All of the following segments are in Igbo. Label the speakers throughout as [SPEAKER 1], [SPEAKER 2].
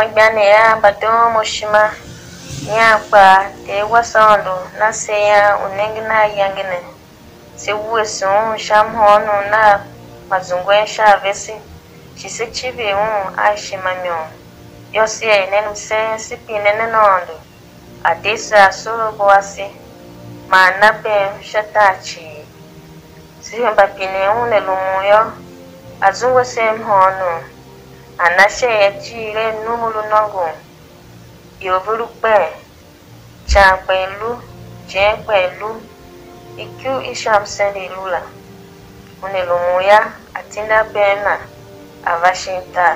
[SPEAKER 1] ɔgbane ya badomo moshima ya kpa te wasɔɔlu na se ya unengi na yangine se wuesu ŋu sham hɔnu na mazungwe sha vesi shise chibi ŋu ashima mio yɔsie nenu se sipi nene nɔɔlu adesi asoro boasi ma nabe shatachi sihemba pine ŋu n'elu lumu yɔ azungwe se hɔnu. cha anasheetire numulunongo yovulukpe chakwelu jeekwelu ikyu ishamselelula unelumuya atindapena avashinta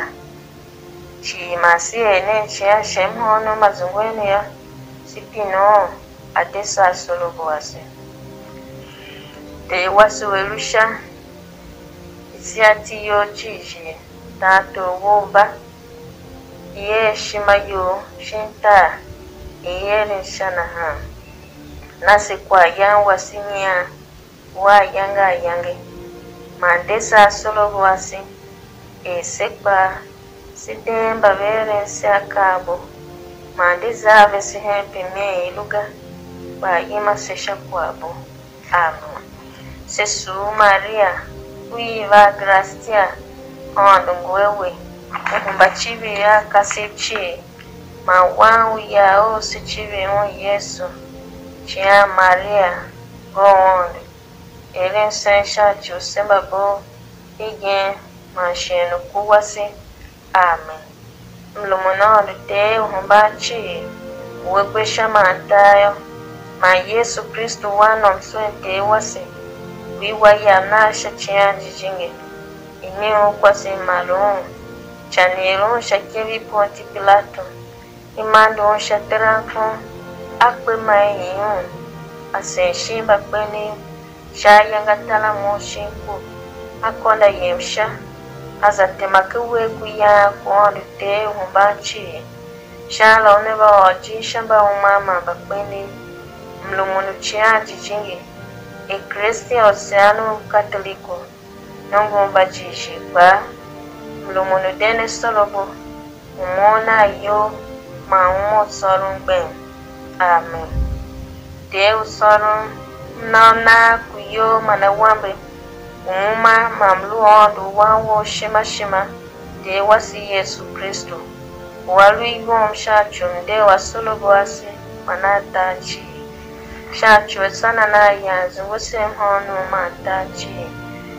[SPEAKER 1] chiimasiene cheaxemhono mazungweneya sipino atesasolovoasi teiwasuweluxa isiatiyo ciixie tatuvuva ye shimayu shinta iyerin shanahan nasi kwayan wasinya yanga yange mandesa solo wasi esekpa sidemba berensi akabo mandizave me iluga ima sesha kwabo amo sesu maria uiva grastia w'abalongo wewe okumbakibira kasiki mawangu yao sikibirimu yesu kya maria gowonde era chusemba kyusembabo ige manshenu kuwasi amen mlumunonde te ohumbaki wekwesha mantayo ma yesu kristu wana omuswete wasi wiwa yanasha kyanjijinge y me kwasịmara unu chanel nshakiri pọti pilato ịmadụ nshaterakụ akpịmaenyi unu asenshibakpeni shayangatala moshinku akonda yemsha azatemakiwe wegu yaku olite humbachi shala one baojisha baumama bakpeni mlumunu chiaji chingi. ekristi oceano catolico nongomba jijigba mulumunu dene solobo umona yo maumutsorum gbem amen deusorum nona kuyo manawambe umuma mamluondo wawo shimashima dewasi yesu kristu walwigom shachum dewa solobo asi manatachi shachwe sana na yanzu wose mhono matachi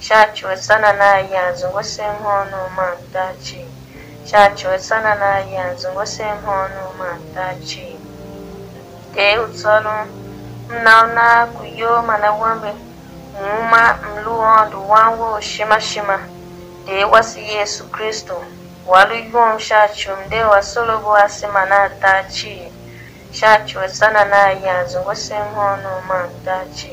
[SPEAKER 1] shachi wesana naye yanze ng'osenkoona omanta ki shachi wesana naye yanze ng'osenkoona na ki teutsolo mana kuyoma nawambe ng'uma mluondo wangu oshimashima tewasi yesu kristo waluyo omushachi omde wasolo bwasima naata ki shachi wesana naye yanze ng'osenkoona omanta ki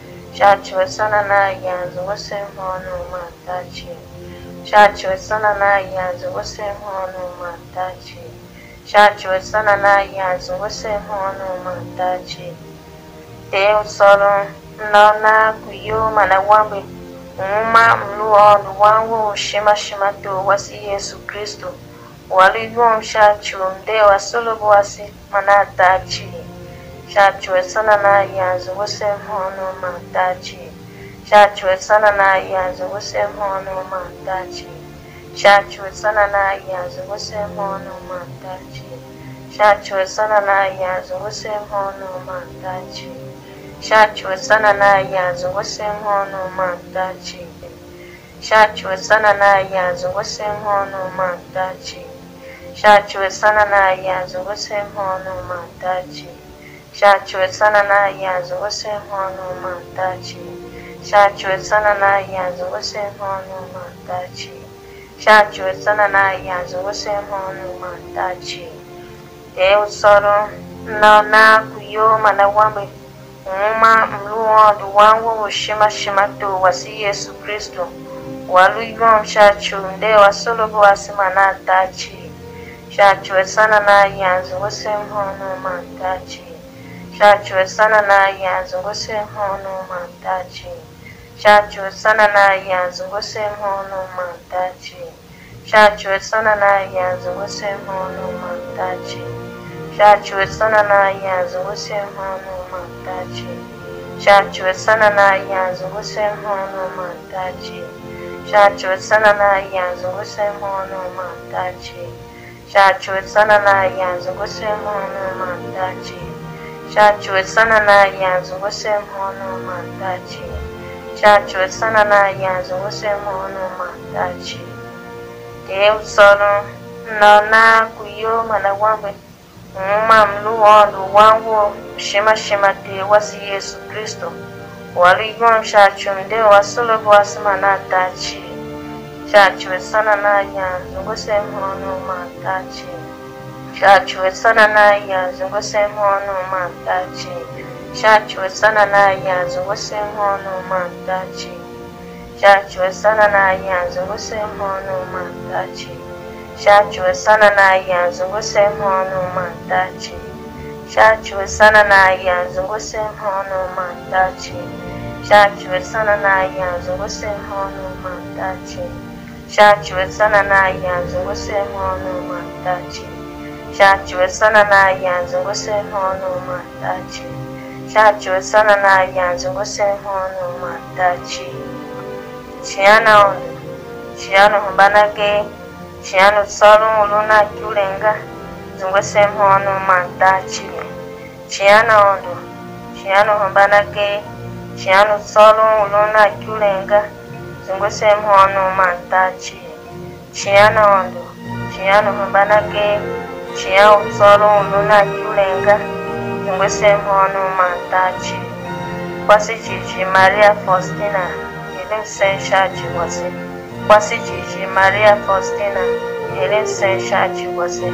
[SPEAKER 1] Chachiwetsonanayiazu Wasemhonumantachi Chachiwetsonanayiazu Wasemhonumantachi Chachiwetsonanayiazu Wasemhonumantachi Tee n'agụ nnọnaguyo mana wambe umuma mluọnụ wanwo ushimashimato wasi Yesu Kristo waligom shachiwo mdewa solobo wasi manatachi Shachwe sanana yanzu wuse hono ma dachi. Shachwe sanana yanzu wuse hono ma dachi. Shachwe na yanzu wuse hono ma dachi. Shachwe na yanzu wuse hono ma dachi. Shachwe na yanzu wuse hono ma dachi. Shachwe na yanzu wuse hono ma dachi. Shachwe na yanzu wuse hono ma shachiwetsana na-ahịa azụ wụsa ihe ọnụ ma ntachi shachiwetsana na-ahịa azụ wụsa ihe ọnụ ma ntachi shachiwetsana na-ahịa azụ wụsa ihe ọnụ ma ntachi tee usoro nakuyo malawawe uma mluodu wangu ushimashimato wasi yesu kristo waluigo mshachu nde wasologo wasimana ntachi shachiwetsana na-ahịa azụ wụsa ihe ọnụ ma Chachu sana naye azunguse nkono mandachi. Chachu sana naye azunguse nkono mandachi. Chachu sana naye azunguse nkono mandachi. Chachu sana naye azunguse nkono mandachi. Chachu sana naye azunguse nkono mandachi. Chachu sana naye azunguse nkono mandachi. Chachu sana naye azunguse nkono mandachi. Chachi wesana na azụ wese m ọnụ ma dachi. Chachi wesana nayi azụ wese m ọnụ ma dachi. Dee usoro nọ na-agụyo mana m umamlu wanu wangu shema shema te wasi Yesu Kristo. Waligom chachi mde wasolo bwasima na dachi. Chachi wesana nayi azụ wese m ọnụ ma Shachi wesananayazi ngoseho ọnụma ntachi. Shachi wesananayazi ngoseho ọnụma ntachi. Shachi wesananayazi ngoseho ọnụma ntachi. Shachi wesananayazi ngoseho ọnụma ntachi. Shachi Shatsuwesana Yanzu ngosi Honoma Dachi. Shatsuwesana Yanzu nga Honoma Dachi. Chiana Ondo. Chiano Humbanage. Chiano Solon Luna Kulenga. Zungose Honoma Dachi. Chiana Ondo. Chiano Humbanage. Chiano Solon Luna Kulenga. Zungose Honoma Dachi. chiyautsola uno nakiulenga ingwe sempoona umantaci kwasi cici maria faustina yili msenchaci kwasi kwasi cici maria faustina yili msenchaci kwasi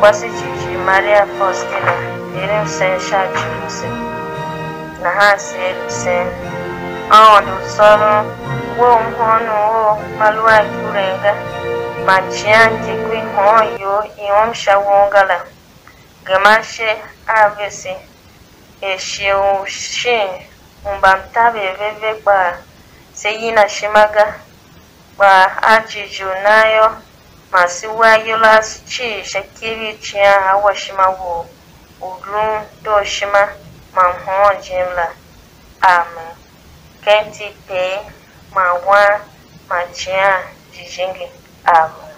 [SPEAKER 1] kwasi cici maria faustina yili msenchaci kwasi nahasi elisen aondu tsolo wo mpoona wo maluwa kiulenga ma chịa ndị gị hụọ yo ihom shawongala gemashe avesi veve kpa seyina shimaga gbaa ajụjụ nayo ma siwayola chi shakiri chịa awashimawo udun doshima ma hụọ jimla amen
[SPEAKER 2] kenti pe ma nwa ma jijingi um,